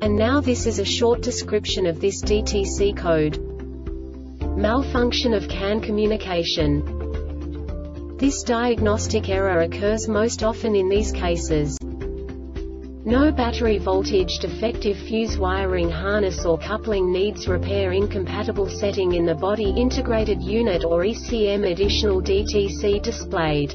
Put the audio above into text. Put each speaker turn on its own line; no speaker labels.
and now this is a short description of this DTC code. Malfunction of CAN communication. This diagnostic error occurs most often in these cases. No battery voltage defective fuse wiring harness or coupling needs repair incompatible setting in the body integrated unit or ECM additional DTC displayed.